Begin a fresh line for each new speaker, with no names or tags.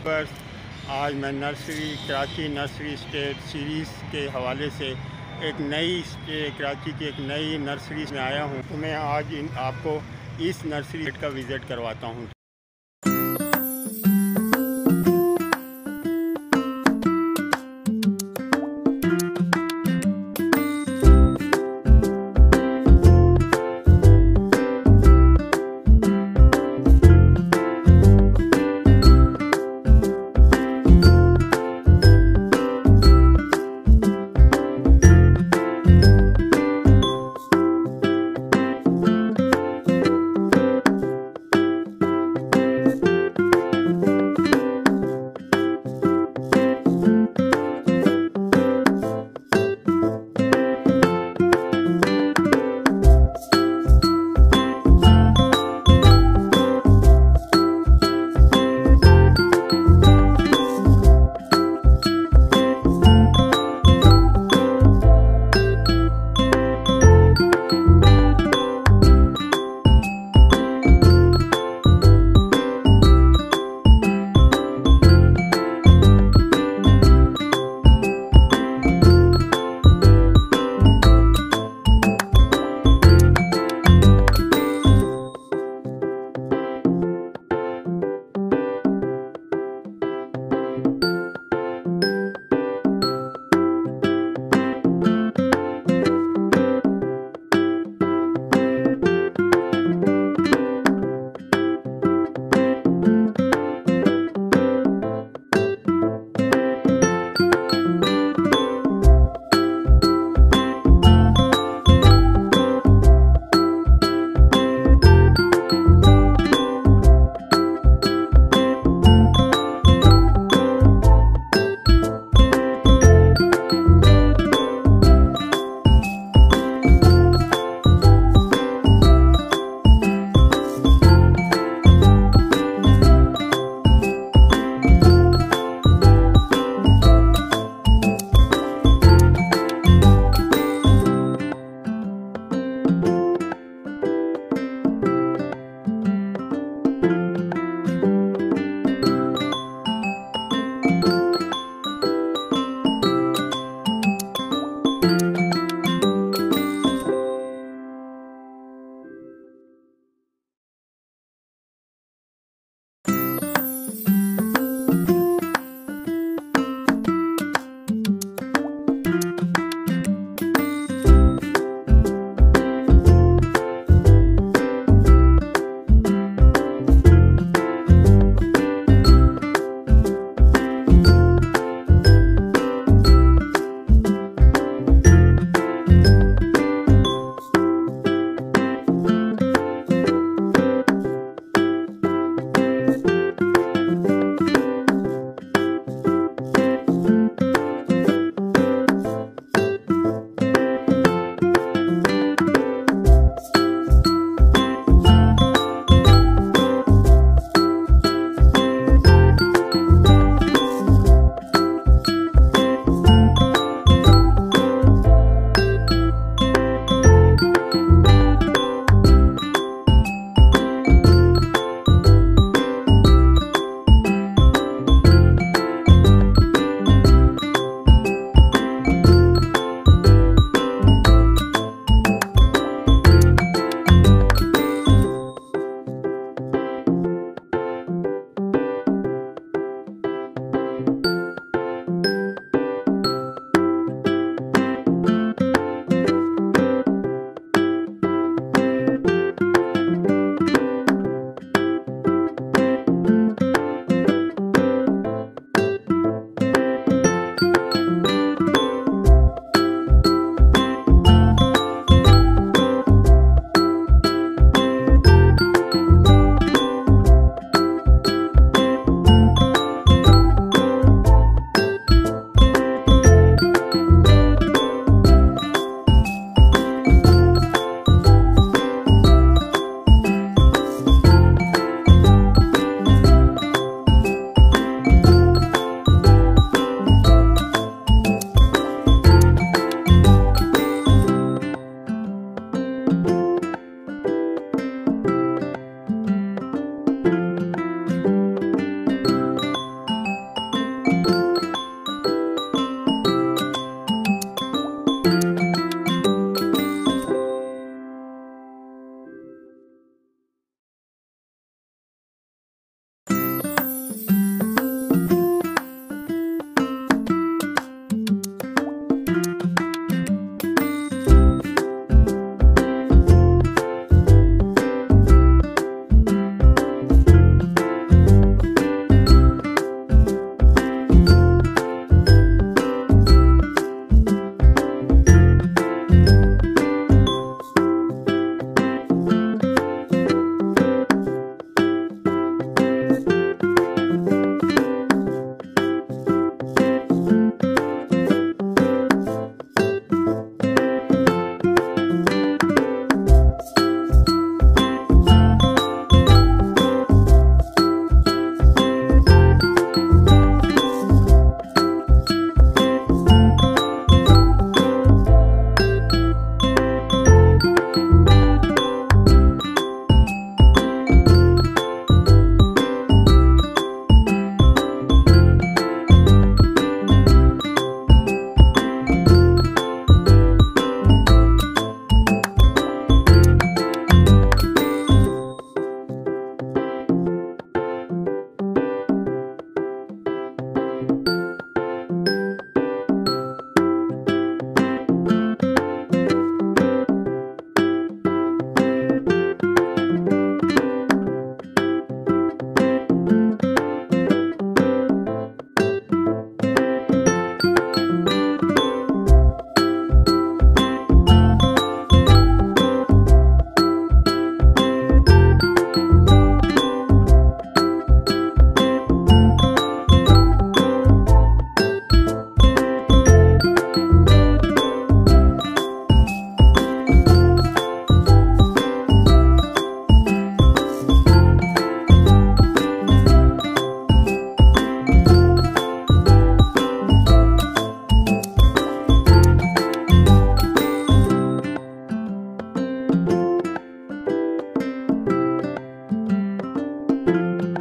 पर आज मैं nursery, Karachi nursery state series के हवाले से एक नई कराची की एक नई नर्सरी में आया हूँ। तो मैं आज इन, आपको इस नर्सरी का विज़िट करवाता हूँ। Música